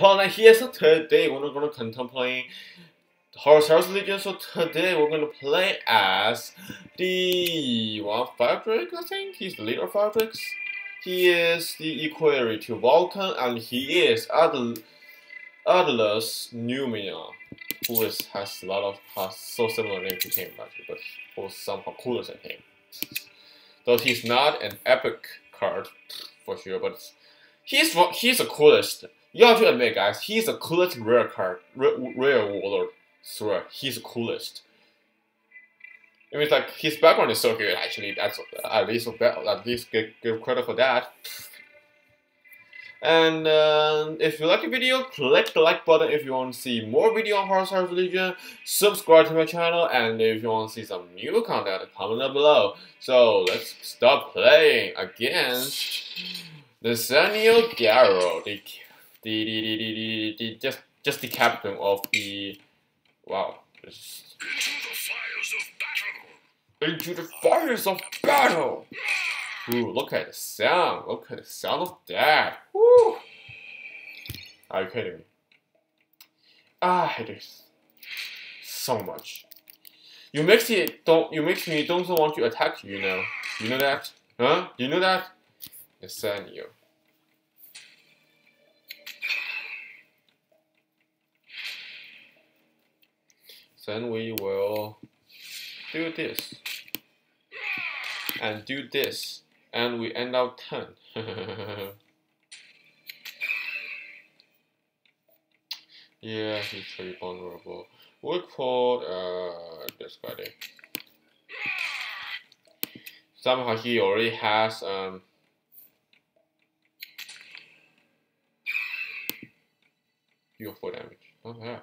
Well, here so today we're gonna contemplate Horus Heresy Legion. So today we're gonna play as the one Fabric. I think he's the leader of Fabrics. He is the equerry to Vulcan, and he is Adl Artellus Numeon, who is has a lot of has so similar name to him actually, but who's somehow cooler than him. Though he's not an epic card for sure, but he's he's the coolest. You have to admit, guys, he's the coolest rare card, rare, rare warlord. Swear, he's the coolest. I mean, like his background is so good. Actually, that's at least at least give, give credit for that. And uh, if you like the video, click the like button if you want to see more video on Heresy Legion. Subscribe to my channel, and if you want to see some new content, comment down below. So let's start playing against the Nathaniel Garro, the the, the, the, the, the, just just the captain of the wow. Into the fires of battle. Ooh, look at the sound. Look at the sound of that. Woo! Are you kidding me? Ah, I hate this so much. You makes it don't you makes me don't want to attack you, know. You know that? Huh? You know that? Nathaniel. Then we will do this. And do this. And we end up 10 yeah he's pretty vulnerable. We for uh, this guy somehow he already has um 4 damage. Not bad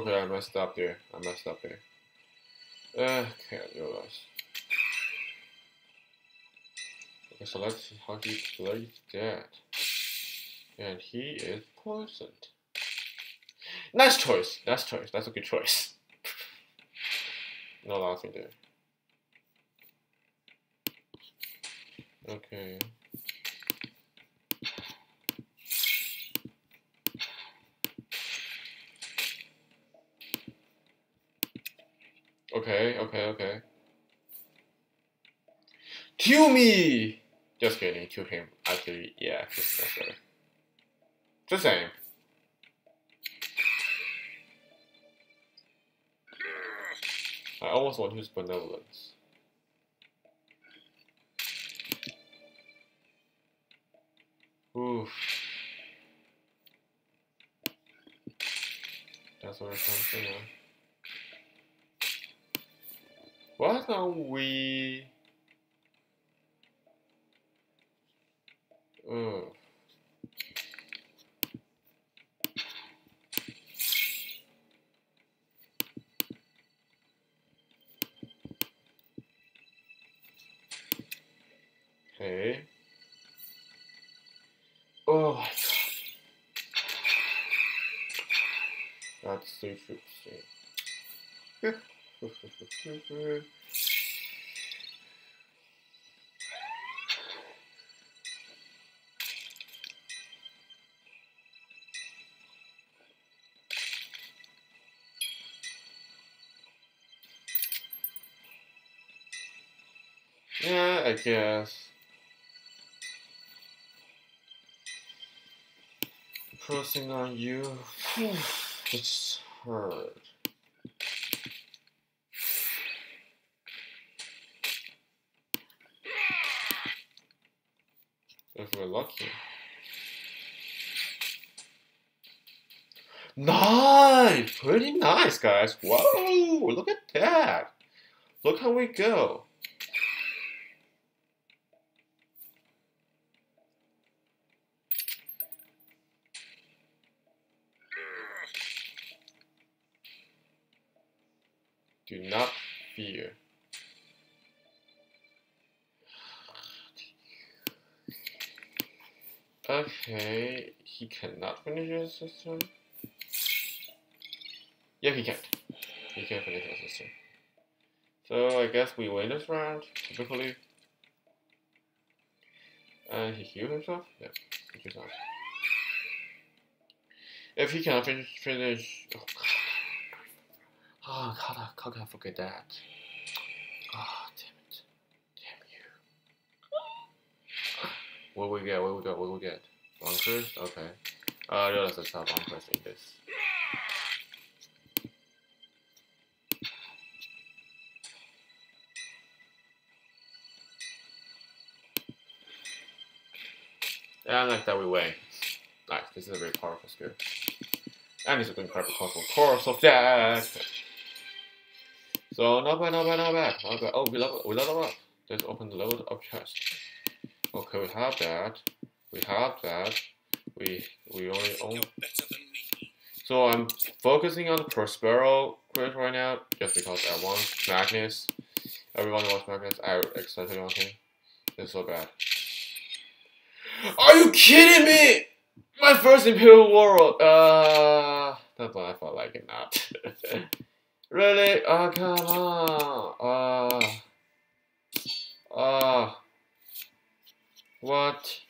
Okay, I messed up there. I messed up there. Uh, okay, I realized. Okay, so let's see how he plays that. And he is poisoned. Nice choice. Nice choice. That's a good choice. no laughing there. Okay. Okay, okay, okay. Kill me! Just kidding, to him. Actually, yeah, that's better. The same. I almost want to use benevolence. Oof. That's what comes to now. Don't we Mm. Okay. Oh my god. That's so interesting. Yeah, I guess. Pressing on you, it's hard. If we're lucky. Nice! Pretty nice, guys. Whoa! Look at that. Look how we go. Do not fear. Okay, he cannot finish his system. Yeah, he can't. He can't finish his system. So I guess we win this round, typically. And he healed himself? Yeah, he heals out. If he cannot finish, finish oh god. Oh god, how can I forget that? Oh, damn it. Damn you. What we get, what we get, what we get? Bunkers? Okay. Uh, I realize that's not bunkers in this. Yeah, I like that we win. Nice, this is a very powerful skill. And it's a incredible powerful course of that. So not bad, not bad, not bad, not bad. Oh, we level, we level up. Let's open the load of chest. Okay, we have that. We have that. We we only own. So I'm focusing on the Prospero quest right now, just because I want Magnus. Everyone wants Magnus. I excited on him. It's so bad. Are you kidding me? My first Imperial World. Uh, that's why I felt like it not. really? Oh come on. Uh. Uh. What?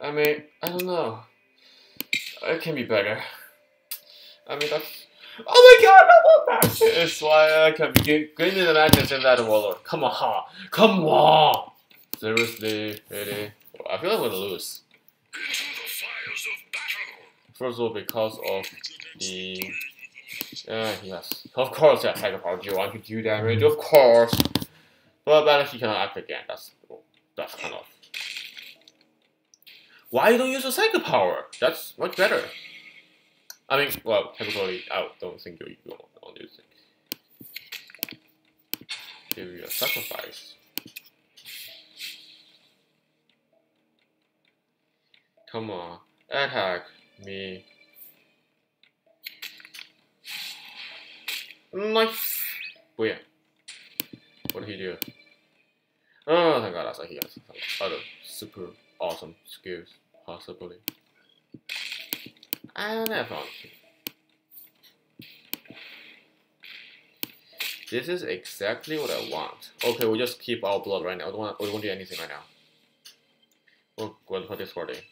I mean, I don't know. It can be better. I mean, that's. Oh my god, I love that! It's why I can be getting the madness in that warlord. Come on, come on! Seriously, really? I feel like we're gonna lose. First of all, because of the. Uh, yes. Of course, yeah, Tiger Power. Do you want to do damage? Of course. But, but he cannot act again. That's that's. Why you don't you use a Psychic Power? That's much better. I mean, well, technically, I don't think you, you don't use it. Give you a sacrifice. Come on, attack me. Nice. Oh yeah. What did he do? Oh, thank God, that's like he has some other super awesome skills, possibly. And have fun. This is exactly what I want. Okay, we'll just keep our blood right now. We don't want, we don't do anything right now. We're going to put this wording.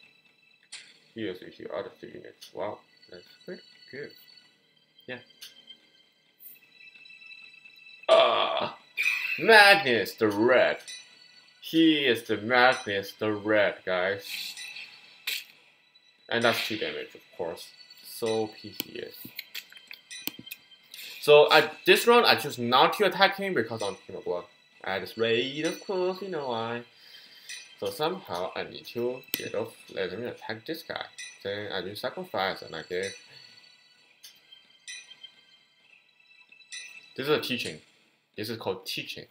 Here's the other two units. Wow, that's pretty good. Yeah. Ah, Magnus the Red. He is the Magnus the Red, guys. And that's 2 damage, of course. So PC is. So at this round, I choose not to attack him because I'm of Blood. I just raid, of course, you know why. So somehow I need to get off, let him attack this guy. Then I do sacrifice and I give. This is a teaching. This is called teaching.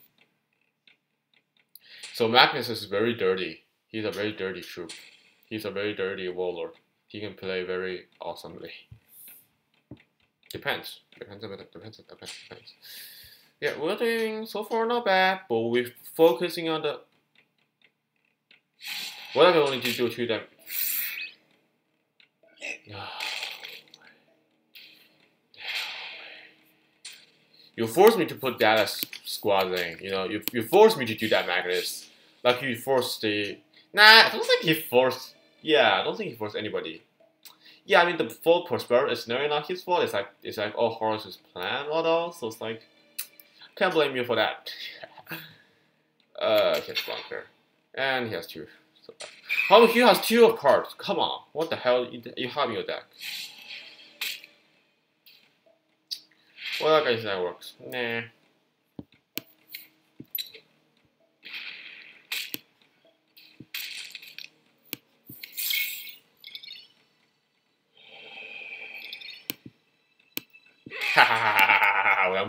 So Magnus is very dirty. He's a very dirty troop. He's a very dirty warlord. He can play very awesomely. Depends. Depends. Depends. Depends. Depends. Yeah, we're doing so far not bad, but we're focusing on the. What am I going to do to them? You forced me to put that as squad thing. You know, you you forced me to do that, Magnus. Like he forced the. Nah, I don't think he forced. Yeah, I don't think he forced anybody. Yeah, I mean the fault Prospero is nearly not his fault. It's like it's like all Horus's plan or all. So it's like can't blame you for that. uh, he has bunker, and he has two. So, how he has two of cards? Come on, what the hell you, you have in your deck? Well, I guess that works. Nah.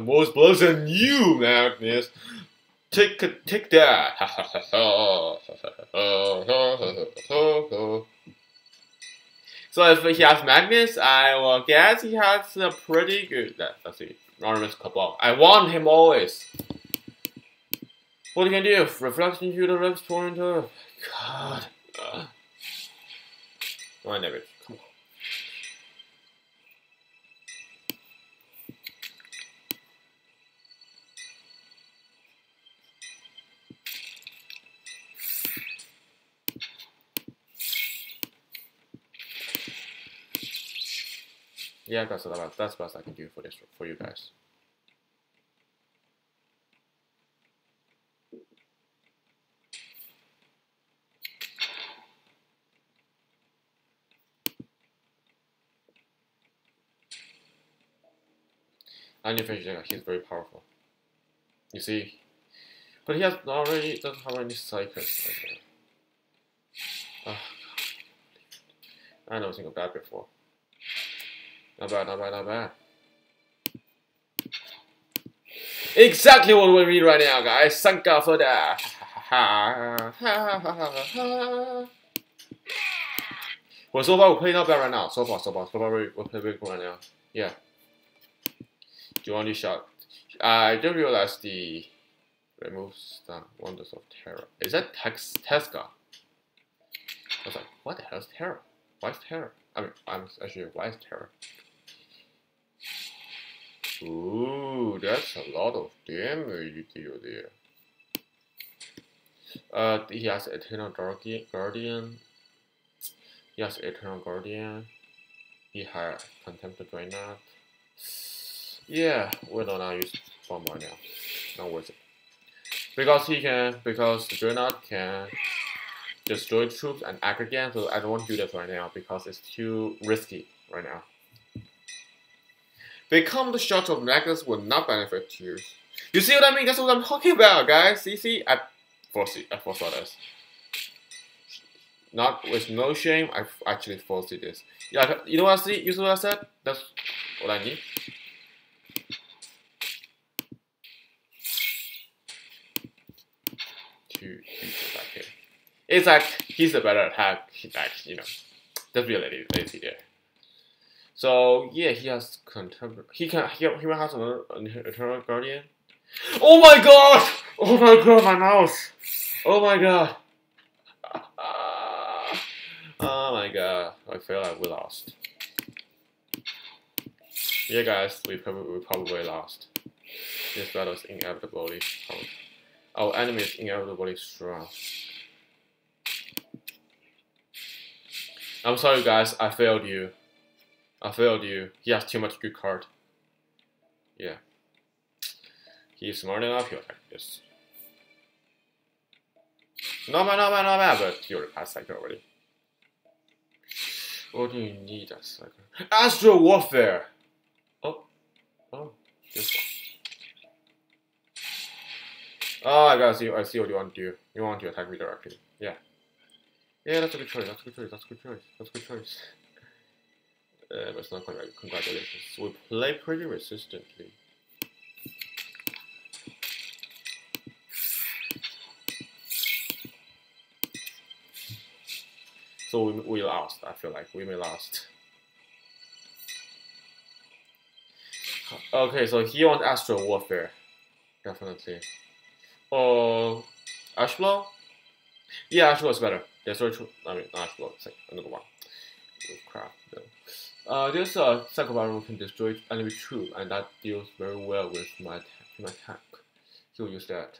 More blows than you, Magnus. Take take that. so if he has Magnus, I will guess he has a pretty good. Let's see. Artemis Cabal. I want him always. What do you can do? Reflect into the reps pointer. God. Uh. Oh, I Yeah, that's about that's best I can do for this for you guys. I And your he's very powerful. You see? But he has already doesn't have any cycles. Oh, ah, I never think of that before. Not bad, not bad, not bad. Exactly what we need right now, guys. Thank God for that. well, so far we're playing not bad right now. So far, so far, so far we're, playing good right now. Yeah. Do you want to shot? I just realized the removes the wonders of terror. Is that Tex Tesca? I was like, what the hell is terror? Why is terror? I mean, I'm actually why is terror? Ooh, that's a lot of damage you deal there. Uh, he has Eternal Guardian. He has Eternal Guardian. He has Contemptor Dreadnought. Yeah, we don't now use bomb right now. Not worth it. Because he can, because the Dreadnought can destroy troops and aggregate, so I don't want to do that right now because it's too risky right now. The shot of Magnus will not benefit you. You see what I mean? That's what I'm talking about, guys. See, see, I foresee, I foresaw this. Not with no shame, I actually foresee this. Yeah, you know what I see? You see what I said? That's what I need. Two back here. It's like he's a better attack. Like you know, that's really lazy there. So yeah, he has contemporary. He can. He, he has an, eternal guardian. Oh my god! Oh my god, my mouse! Oh my god! Ah, ah, oh my god! I feel like we lost. Yeah, guys, we probably we probably lost. This battle is inevitably. Our enemy is inevitably strong. I'm sorry, guys. I failed you. I failed you. He has too much good card. Yeah. He's smart enough, he'll attack this. Not bad, not bad, not bad, but he already passed cycle already. What do you need that cycle? Astral Warfare! Oh. Oh, this one. Oh, I gotta see, I see what you want to do. You want to attack me directly. Yeah. Yeah, that's a good choice, that's a good choice, that's a good choice, that's a good choice. Uh, but it's not quite right. Congratulations. We play pretty resistantly. So we, we lost, I feel like. We may lost. Okay, so he wants Astral Warfare. Definitely. Oh, Ashblow? Yeah, Ashblow is better. Very true. I mean, Ashblow, it's like another one. Crap, no. Uh, this uh, Psycho Barrel can destroy enemy troop, and that deals very well with my, my tank. He'll use that.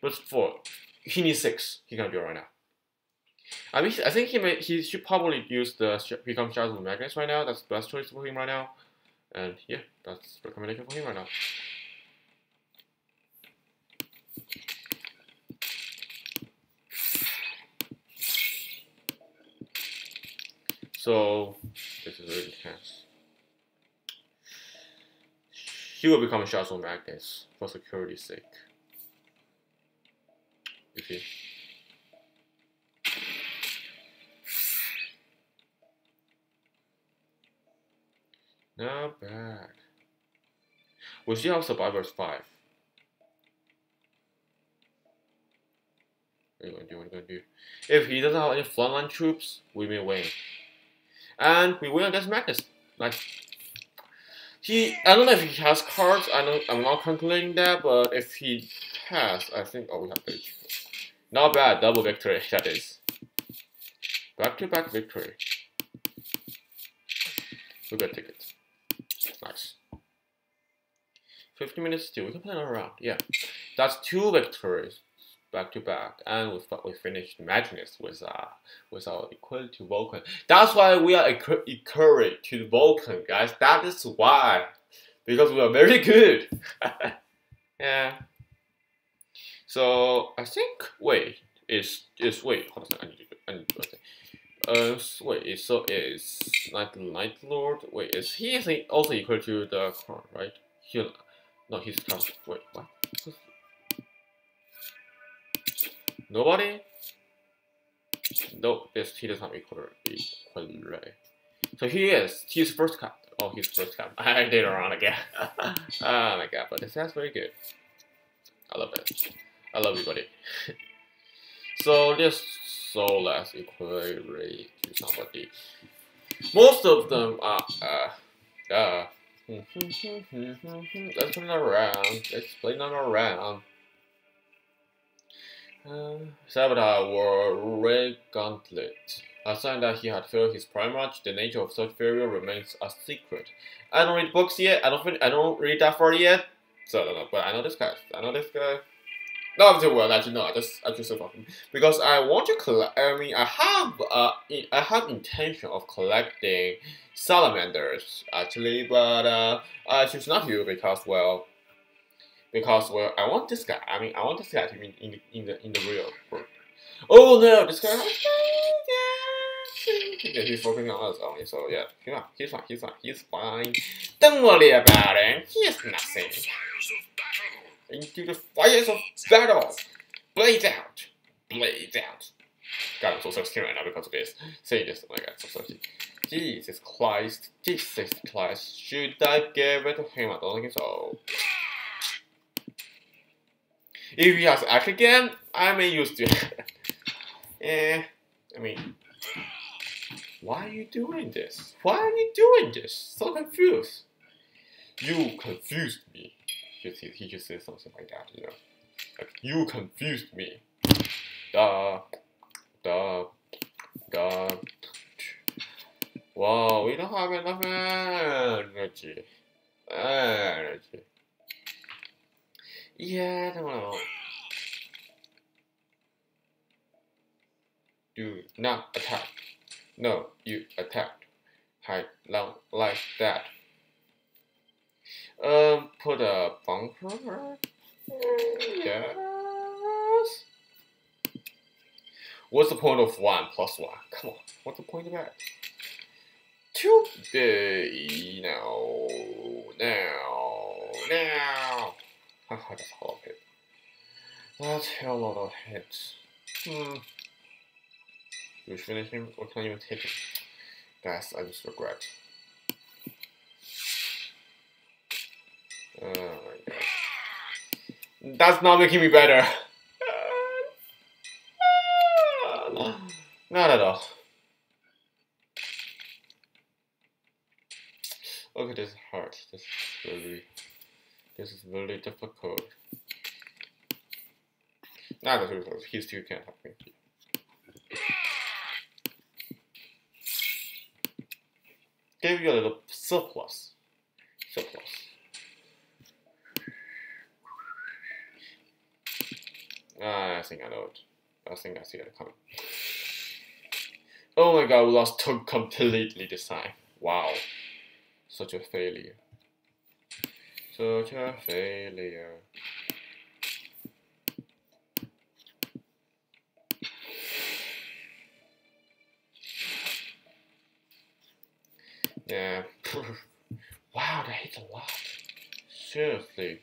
But for he needs six. He can do it right now. I mean, I think he may, he should probably use the become Shards of right now. That's the best choice for him right now. And yeah, that's recommendation for him right now. So this is really tense. He will become a Shadow Magnus for security's sake. You see? Not bad. We still have Survivors 5. What are you gonna do? What are you gonna do? If he doesn't have any frontline troops, we may win. And we win against Magnus. Nice. He, I don't know if he has cards. I know I'm not calculating that, but if he has, I think. Oh, we have page. Not bad, double victory. That is back to back victory. We got ticket. Nice. 50 minutes still. We can play another round. Yeah, that's two victories back to back, and we we finished Madness with uh with our equal to Vulcan. That's why we are equal to the Vulcan, guys. That is why, because we are very good. yeah. So I think wait is is wait hold on I need to I need to uh wait so is like Night Lord wait is he also equal to the crown right? He no he's not wait what Nobody? No, this he does not equal equal. So he is. He's first cut. Oh, he's first cut. I did it wrong again. oh my god, but this sounds very good. I love it. I love you, buddy. so let's so let's equate to somebody. Most of them are uh uh let's play around. Let's play them around. Saboteur wore Red Gauntlet. A sign that he had failed his prime match, the nature of such failure remains a secret. I don't read books yet. I don't. I don't read that far yet. So I don't know. But I know this guy. I know this guy. No, I'm too well. Actually, no. I just I just fucking because I want to collect. I mean, I have uh, I have intention of collecting salamanders actually, but uh, I choose not to because well, because well, I want this guy. I mean, I want this guy to be in the in the in the real world. Oh no, this guy. Yeah, he's focusing on us only. So yeah, he's fine. He's fine. He's fine. He's fine. Don't worry about him. He's nothing. Into the fires of battle, blaze out, blaze out. God, I'm so thirsty right now because of this. Say this. Oh my God, so thirsty. Jesus Christ, Jesus Christ, should I give it to him? I don't think so. If he has act again, I may use to. eh, I mean, why are you doing this? Why are you doing this? So confused. You confused me. He just, he just said something like that, you know. Like, you confused me. Da, da, da. Wow, we don't have enough energy. Energy. Yeah, I don't know. Do not attack. No, you attacked. Hide long like that. Um, put a bunker. Yes. What's the point of one plus one? Come on, what's the point of that? Two. Day now, now, now. Haha, that's a lot of hit. That's a of hits. Hmm. Do we finish him or can I even take him? Guys, I just regret. Oh my god. That's not making me better. Not at all. Okay, this is hard. This is really this is really difficult. Nah, that's really He's too can't help me. Give you a little surplus. Surplus. Ah, I think I know it. I think I see it coming. Oh my god, we lost to completely this time. Wow. Such a failure. Such a failure. Yeah. wow, that hits a lot. Seriously.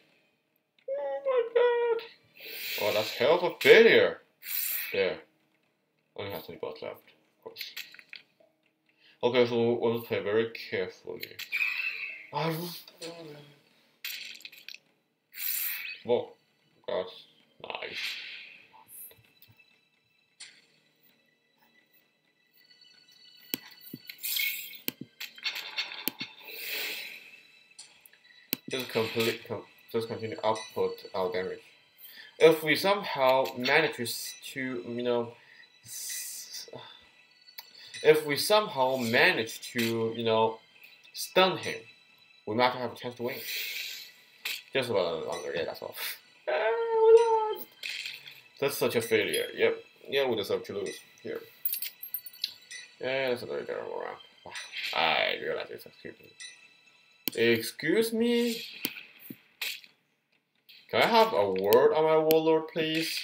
Oh my god. Oh, that's hell of a failure. There. Only has three bots left, of course. Okay, so we'll play very carefully. I Whoa, that's nice. just complete, com just continue output our damage. If we somehow manage to, you know, if we somehow manage to, you know, stun him, we might have a chance to win. Just about longer, yeah, that's all. Ah, that's such a failure. Yep. Yeah, we deserve to lose here. Yeah, that's another terrible round. Ah, I realize it's excuse me. Excuse me? Can I have a word on my warlord, please?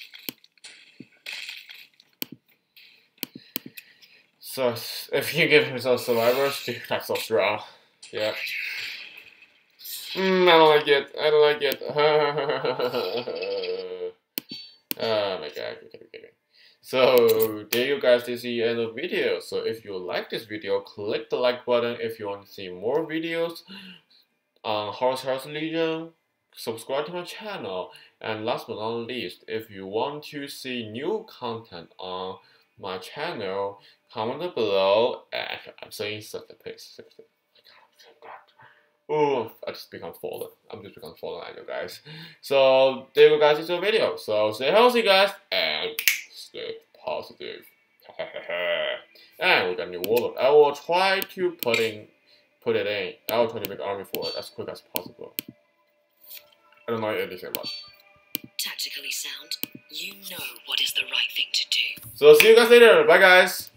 So, if you give yourself survivors, dude, that's so strong. Yeah. Mm, I don't like it. I don't like it. oh my god. So, there you guys this is the end of the video. So, if you like this video, click the like button if you want to see more videos on Horus Heresy Legion. Subscribe to my channel. And last but not least, if you want to see new content on my channel, comment below. And I'm saying such a piece. Oh, I just become fallen. I'm just become fallen, I know, guys. So, there you go, guys. It's a video. So, stay healthy, guys, and stay positive. and we got a new warlord. I will try to put in, put it in. I will try to make army for it as quick as possible. I don't know anything about. Tactically sound. You know what is the right thing to do. So, see you guys later. Bye, guys.